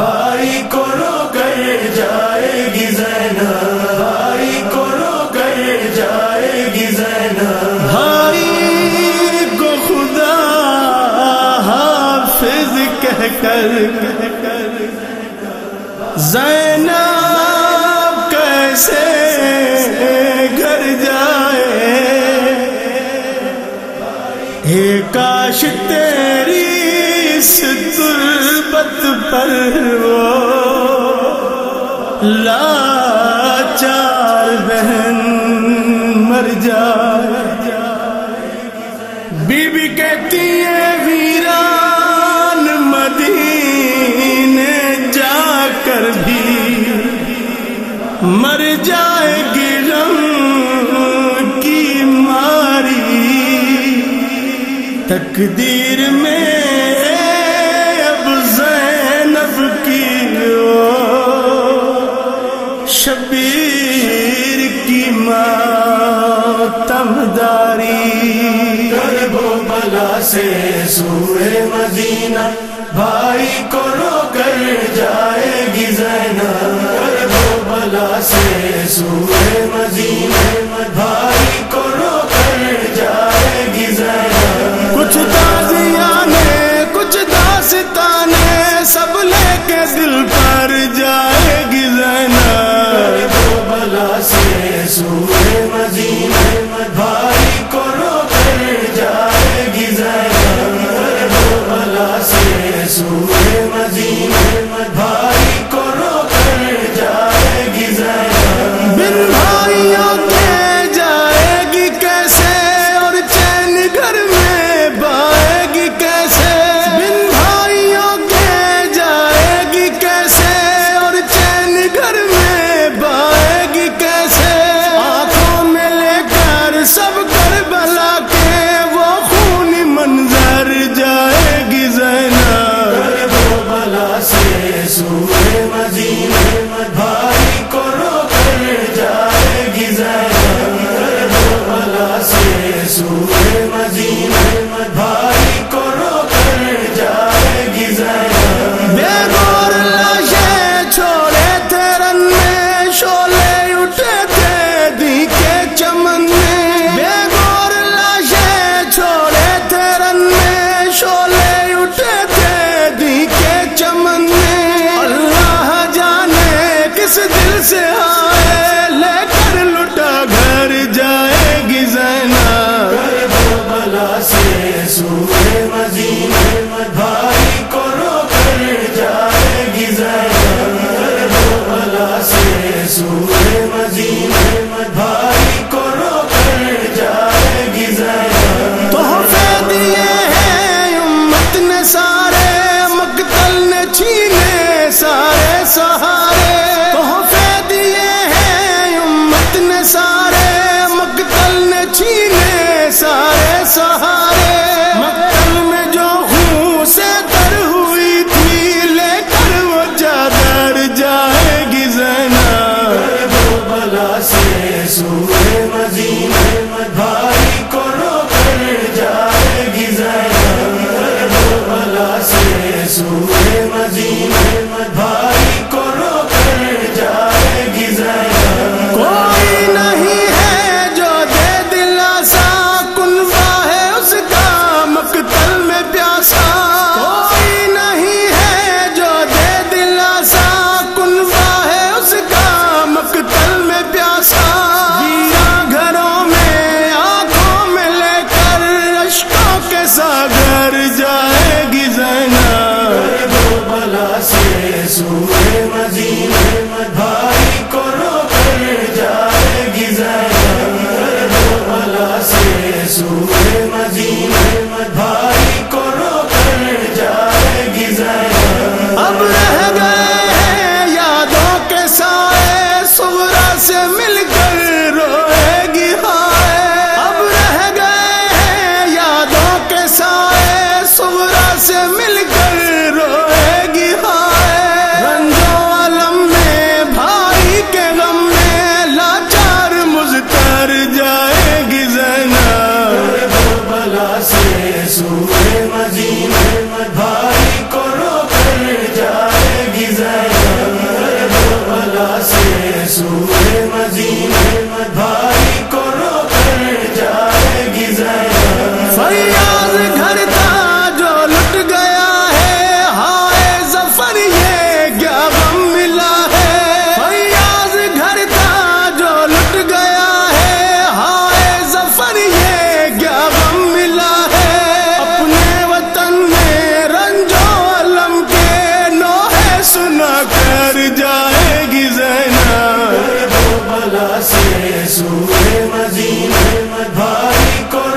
بھائی کو رو کر جائے گی زینا بھائی کو رو کر جائے گی زینا بھائی کو خدا حافظ کہہ کر زینا کیسے گھر جائے؟ ہے کاش تیری ستربت لا چال بہن مر جائے۔ بی بی کہتی ہے، ویران مدینے جا کر بھی مر جائے گی کی ماری۔ تقدیر میں تمداری و بلا سے سور مدینہ بھائی کو رو کر جائے گی زینا و بلا سے سور مدینہ بھائی کو رو کر جائے گی زینا کچھ تازیاں نے کچھ داستان سب لے کے دل پر Sou eu, Madinha 谢谢 مدینہ مدینہ رسول مدینہ بھائی کو